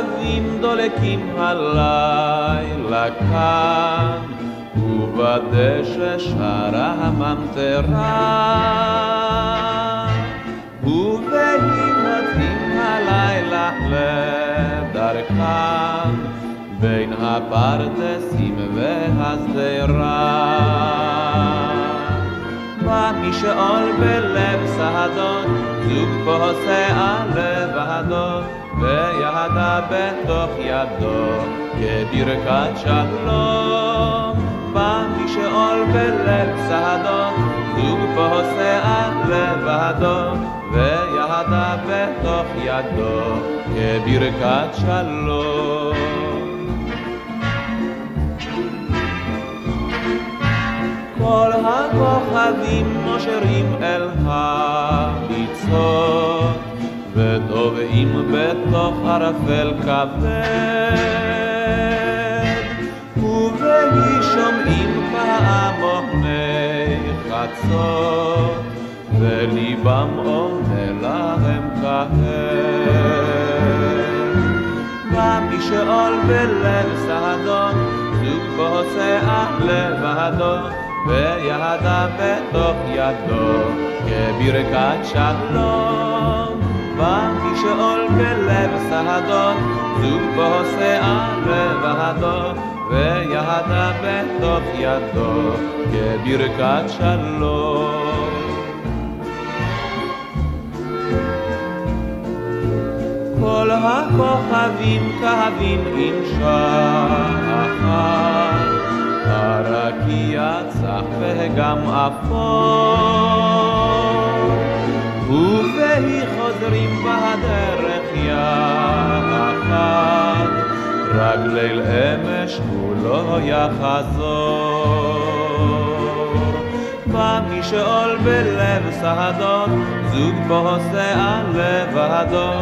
כל הכוכבים דולקים הלילה כאן, ובדשא שרה הממטרה. ובהינתים הלילה לדרכם, בין הפרדסים והשדרה. בא משאול בלב סהדון, זוג פוסע לבדו, וידה בתוך ידו, כברכת שלום. בא משאול בלב סהדון, זוג פוסע לבדו, וידה בתוך ידו, כברכת שלום. כל הכוכבים נושרים אל הביצות וטובעים בתוך ערפל כבד. ובהי שומעים פעמוני חצות וליבם עונה להם כהד בא משאול בלב סהדון זוג פוסע לבדו וידה בתוך ידו כברכת שלום. בא כשאול בלב סהדון, זוג פוסע לבדו, וידה בתוך ידו כברכת שלום. כל הכוכבים כהבים עם שחר הרקיע צח וגם אפור, ובהי חוזרים בדרך יחד, רק ליל אמש הוא לא יחזור. בא משאול בלב סהדון, זוג פוסע לבדו,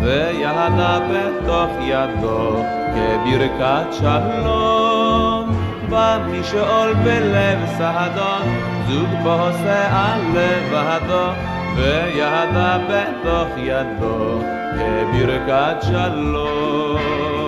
וידה בתוך ידו כברכת שלום. בא משאול בלב סהדון, זוג פוסע לבדו, וידה בתוך ידו כברכת שלום.